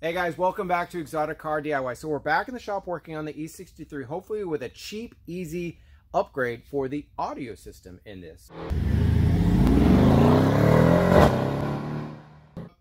Hey guys, welcome back to Exotic Car DIY. So we're back in the shop working on the E63, hopefully with a cheap, easy upgrade for the audio system in this.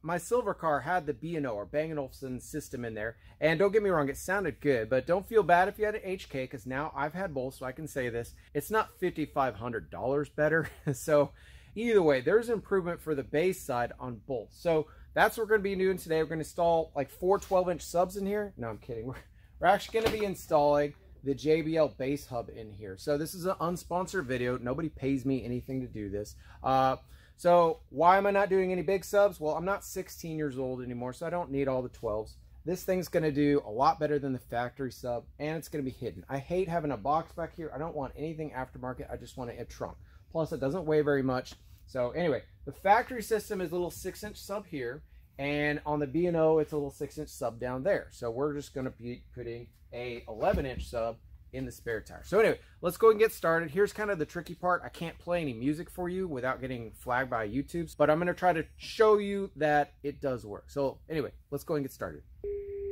My silver car had the B&O or Bang & Olufsen system in there. And don't get me wrong, it sounded good, but don't feel bad if you had an HK because now I've had both, so I can say this. It's not $5,500 better. so either way, there's improvement for the bass side on both. So that's what we're going to be doing today. We're going to install like four 12-inch subs in here. No, I'm kidding. We're, we're actually going to be installing the JBL bass hub in here. So this is an unsponsored video. Nobody pays me anything to do this. Uh, so why am I not doing any big subs? Well, I'm not 16 years old anymore, so I don't need all the 12s. This thing's going to do a lot better than the factory sub, and it's going to be hidden. I hate having a box back here. I don't want anything aftermarket. I just want a trunk. Plus, it doesn't weigh very much. So anyway, the factory system is a little six inch sub here. And on the B&O, it's a little six inch sub down there. So we're just gonna be putting a 11 inch sub in the spare tire. So anyway, let's go and get started. Here's kind of the tricky part. I can't play any music for you without getting flagged by YouTube, but I'm gonna try to show you that it does work. So anyway, let's go and get started.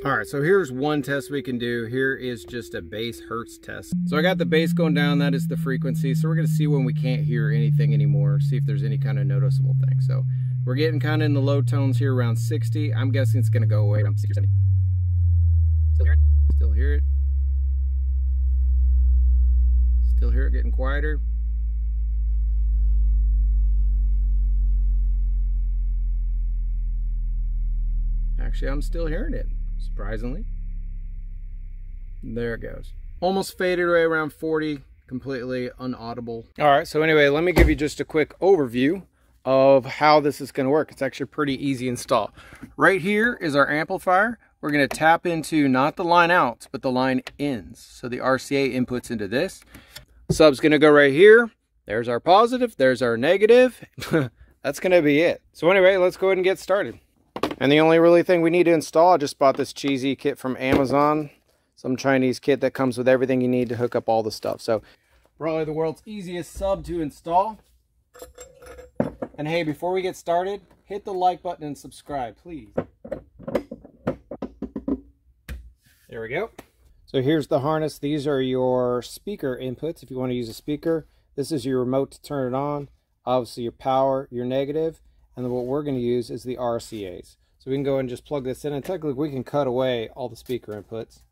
All right, so here's one test we can do. Here is just a bass hertz test. So I got the bass going down, that is the frequency. So we're gonna see when we can't hear anything anymore, see if there's any kind of noticeable thing. So we're getting kind of in the low tones here around 60. I'm guessing it's gonna go away around 60 or 70. Still hear it, still hear it. Still hear it getting quieter. Actually, I'm still hearing it surprisingly. There it goes. Almost faded away around 40, completely unaudible. All right, so anyway, let me give you just a quick overview of how this is gonna work. It's actually pretty easy install. Right here is our amplifier. We're gonna tap into not the line outs, but the line ins. So the RCA inputs into this. Sub's gonna go right here. There's our positive, there's our negative. That's gonna be it. So anyway, let's go ahead and get started. And the only really thing we need to install, I just bought this cheesy kit from Amazon. Some Chinese kit that comes with everything you need to hook up all the stuff. So probably the world's easiest sub to install. And hey, before we get started, hit the like button and subscribe, please. There we go. So here's the harness. These are your speaker inputs if you want to use a speaker. This is your remote to turn it on. Obviously your power, your. And then what we're going to use is the RCAs. So we can go and just plug this in and technically we can cut away all the speaker inputs.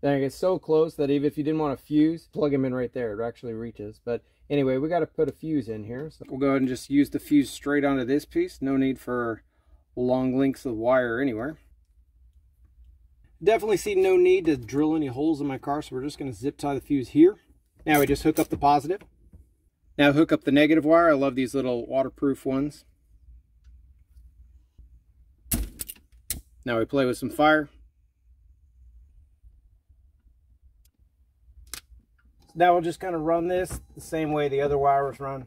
Then it gets so close that even if you didn't want to fuse, plug them in right there. It actually reaches. But anyway, we got to put a fuse in here. So we'll go ahead and just use the fuse straight onto this piece. No need for long lengths of wire anywhere. Definitely see no need to drill any holes in my car, so we're just going to zip tie the fuse here. Now we just hook up the positive. Now hook up the negative wire. I love these little waterproof ones. Now we play with some fire. Now we'll just kind of run this the same way the other wires run.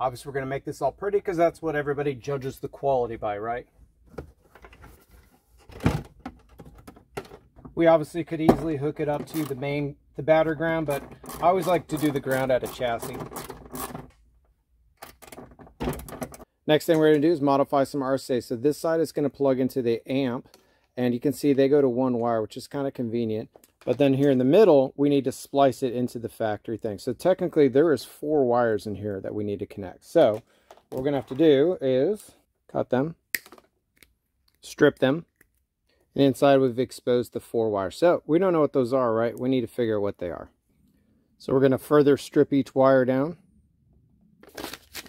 Obviously we're going to make this all pretty because that's what everybody judges the quality by, right? We obviously could easily hook it up to the main, the battery ground, but I always like to do the ground out of chassis. Next thing we're going to do is modify some RCA. So this side is going to plug into the amp. And you can see they go to one wire, which is kind of convenient. But then here in the middle, we need to splice it into the factory thing. So technically, there is four wires in here that we need to connect. So what we're going to have to do is cut them, strip them, and inside we've exposed the four wires. So we don't know what those are, right? We need to figure out what they are. So we're going to further strip each wire down.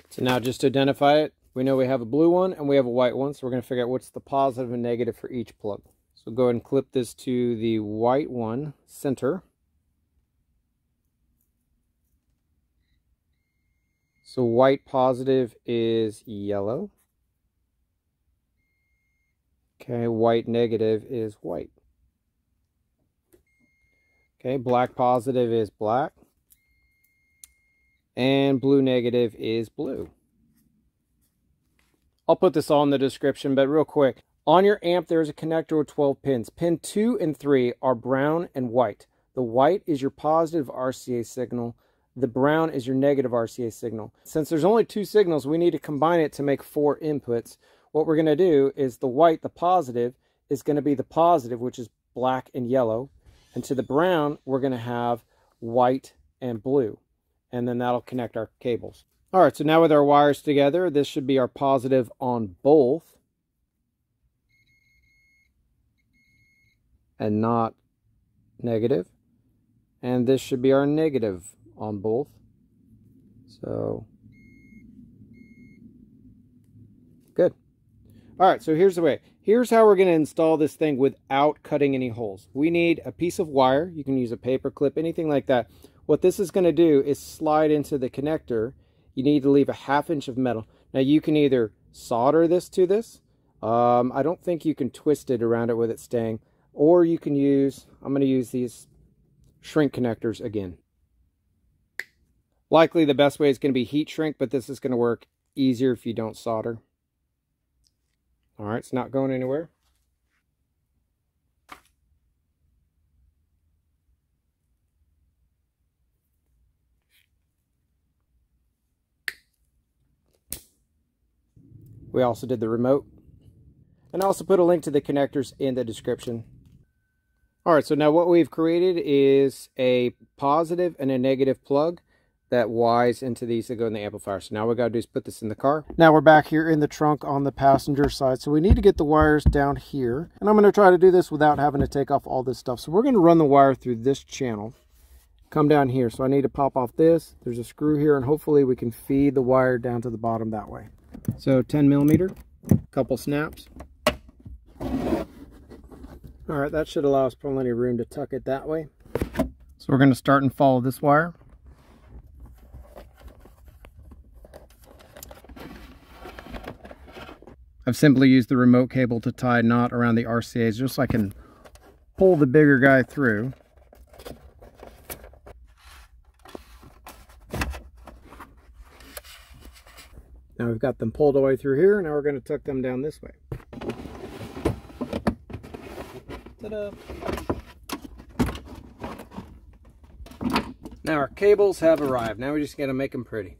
So now just to identify it, we know we have a blue one and we have a white one, so we're going to figure out what's the positive and negative for each plug. So go ahead and clip this to the white one center. So white positive is yellow. Okay, white negative is white. Okay, black positive is black. And blue negative is blue. I'll put this all in the description, but real quick. On your amp, there is a connector with 12 pins. Pin 2 and 3 are brown and white. The white is your positive RCA signal. the brown is your negative RCA signal. Since there's only two signals, we need to combine it to make four inputs. What we're going to do is the white, the positive, is going to be the positive, which is black and yellow. And to the brown, we're going to have white and blue. And then that'll connect our cables. All right, so now with our wires together, this should be our positive on both. And not negative. And this should be our negative on both. So, good. All right, so here's the way. Here's how we're going to install this thing without cutting any holes. We need a piece of wire. You can use a paper clip, anything like that. What this is going to do is slide into the connector. You need to leave a half inch of metal. Now you can either solder this to this. Um, I don't think you can twist it around it with it staying. Or you can use, I'm going to use these shrink connectors again. Likely the best way is going to be heat shrink, but this is going to work easier if you don't solder. All right, it's not going anywhere. We also did the remote. And I also put a link to the connectors in the description. All right, so now what we've created is a positive and a negative plug that wires into these that go in the amplifier. So now we got to do is put this in the car. Now we're back here in the trunk on the passenger side. So we need to get the wires down here. And I'm going to try to do this without having to take off all this stuff. So we're going to run the wire through this channel. Come down here. So I need to pop off this. There's a screw here and hopefully we can feed the wire down to the bottom that way. So 10 millimeter, couple snaps. All right, that should allow us plenty of room to tuck it that way. So we're going to start and follow this wire. I've simply used the remote cable to tie a knot around the RCAs just so I can pull the bigger guy through. Now we've got them pulled away through here. Now we're going to tuck them down this way. Ta-da! Now our cables have arrived. Now we just got to make them pretty.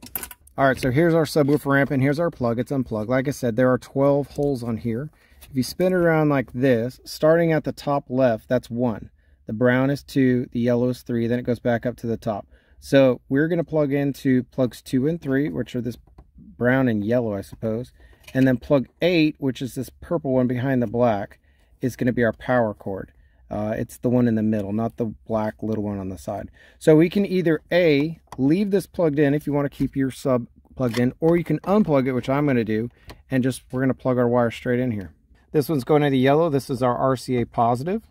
All right, so here's our subwoofer amp and here's our plug. It's unplugged. Like I said, there are 12 holes on here. If you spin it around like this, starting at the top left, that's one. The brown is two, the yellow is three, then it goes back up to the top. So we're going to plug into plugs two and three, which are this brown and yellow, I suppose. And then plug eight, which is this purple one behind the black, is going to be our power cord. Uh, it's the one in the middle, not the black little one on the side. So we can either A, leave this plugged in if you want to keep your sub plugged in, or you can unplug it, which I'm going to do, and just we're going to plug our wire straight in here. This one's going to the yellow. This is our RCA positive.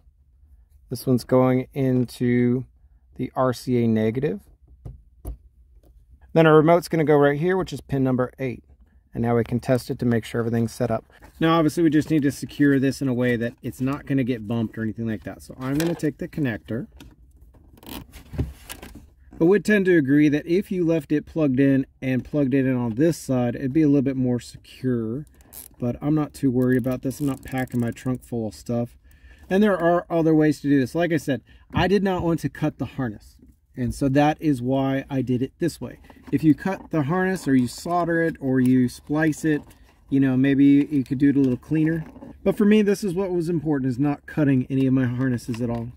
This one's going into the RCA negative. Then our remote's going to go right here, which is pin number 8. And now we can test it to make sure everything's set up. Now, obviously, we just need to secure this in a way that it's not going to get bumped or anything like that. So I'm going to take the connector. I would tend to agree that if you left it plugged in and plugged it in on this side, it'd be a little bit more secure. But I'm not too worried about this. I'm not packing my trunk full of stuff. And there are other ways to do this. Like I said, I did not want to cut the harness. And so that is why I did it this way. If you cut the harness or you solder it or you splice it, you know, maybe you could do it a little cleaner. But for me, this is what was important, is not cutting any of my harnesses at all.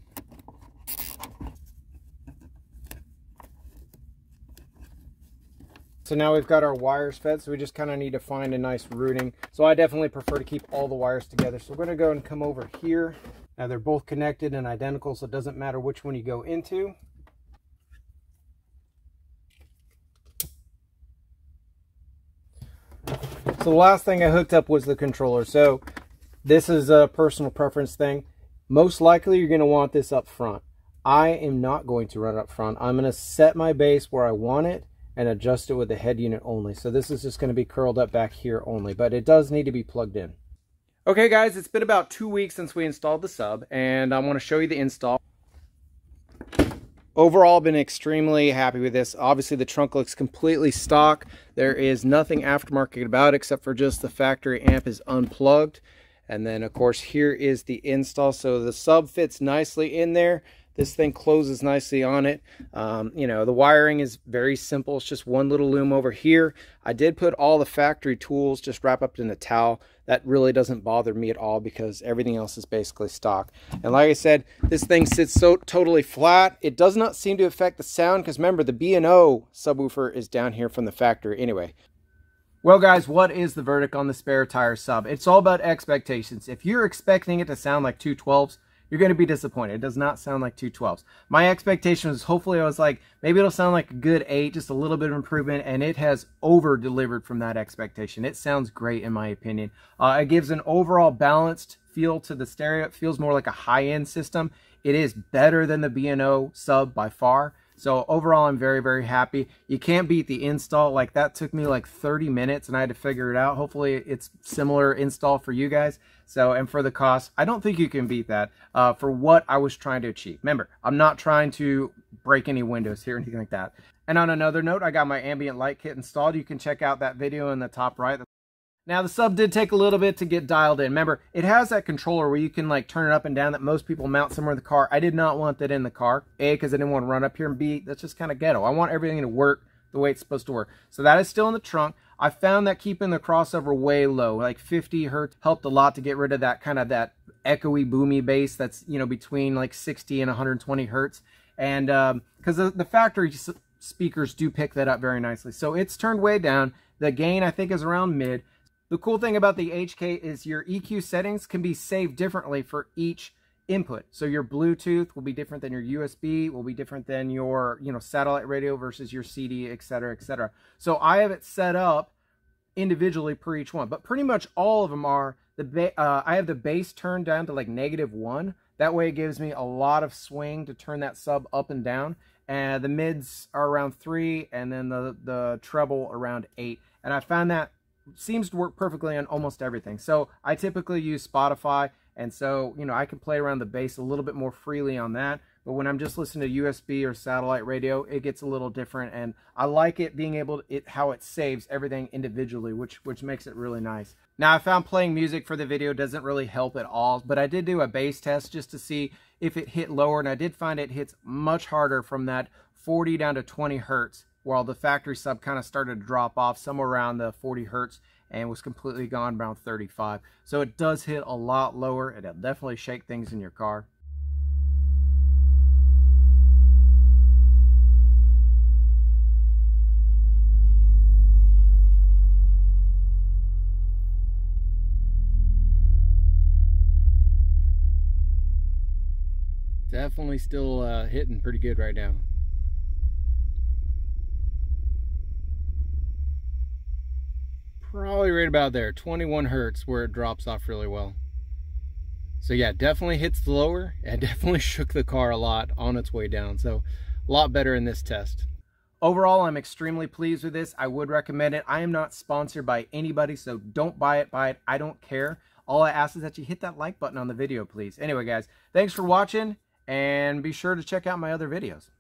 So now we've got our wires fed, so we just kind of need to find a nice routing. So I definitely prefer to keep all the wires together. So we're going to go and come over here. Now they're both connected and identical, so it doesn't matter which one you go into. So the last thing I hooked up was the controller. So this is a personal preference thing. Most likely you're going to want this up front. I am not going to run it up front. I'm going to set my bass where I want it and adjust it with the head unit only. So this is just going to be curled up back here only, but it does need to be plugged in. Okay guys, it's been about two weeks since we installed the sub and I want to show you the install. Overall, been extremely happy with this. Obviously, the trunk looks completely stock. There is nothing aftermarket about it except for just the factory amp is unplugged. And then, of course, here is the install. So the sub fits nicely in there. This thing closes nicely on it. Um, you know, the wiring is very simple. It's just one little loom over here. I did put all the factory tools just wrap up in a towel. That really doesn't bother me at all because everything else is basically stock. And like I said, this thing sits so totally flat. It does not seem to affect the sound because remember the B&O subwoofer is down here from the factory anyway. Well, guys, what is the verdict on the spare tire sub? It's all about expectations. If you're expecting it to sound like 212s, you're going to be disappointed. It does not sound like 212s. My expectation was hopefully I was like, maybe it'll sound like a good 8, just a little bit of improvement, and it has over-delivered from that expectation. It sounds great in my opinion. Uh, it gives an overall balanced feel to the stereo. It feels more like a high-end system. It is better than the B&O sub by far. So overall, I'm very, very happy. You can't beat the install. Like that took me like 30 minutes and I had to figure it out. Hopefully it's similar install for you guys. So, and for the cost, I don't think you can beat that uh, for what I was trying to achieve. Remember, I'm not trying to break any windows here or anything like that. And on another note, I got my ambient light kit installed. You can check out that video in the top right. Now the sub did take a little bit to get dialed in. Remember, it has that controller where you can like turn it up and down that most people mount somewhere in the car. I did not want that in the car. A, because I didn't want to run up here and B, that's just kind of ghetto. I want everything to work the way it's supposed to work. So that is still in the trunk. I found that keeping the crossover way low, like 50 hertz, helped a lot to get rid of that kind of that echoey, boomy bass that's, you know, between like 60 and 120 hertz. And because um, the, the factory speakers do pick that up very nicely. So it's turned way down. The gain, I think, is around mid. The cool thing about the HK is your EQ settings can be saved differently for each input. So your Bluetooth will be different than your USB, will be different than your, you know, satellite radio versus your CD, etc., etc. So I have it set up individually per each one, but pretty much all of them are the uh, I have the bass turned down to like negative one. That way it gives me a lot of swing to turn that sub up and down. And the mids are around three, and then the the treble around eight. And I found that seems to work perfectly on almost everything. So I typically use Spotify, and so, you know, I can play around the bass a little bit more freely on that. But when I'm just listening to USB or satellite radio, it gets a little different, and I like it being able to, it how it saves everything individually, which which makes it really nice. Now I found playing music for the video doesn't really help at all, but I did do a bass test just to see if it hit lower, and I did find it hits much harder from that 40 down to 20 hertz while the factory sub kind of started to drop off somewhere around the 40 hertz and was completely gone around 35. So it does hit a lot lower. It'll definitely shake things in your car. Definitely still uh, hitting pretty good right now. Probably right about there. 21 hertz where it drops off really well. So yeah definitely hits the lower and definitely shook the car a lot on its way down. So a lot better in this test. Overall i'm extremely pleased with this. I would recommend it. I am not sponsored by anybody so don't buy it buy it. I don't care. All i ask is that you hit that like button on the video please. Anyway guys thanks for watching and be sure to check out my other videos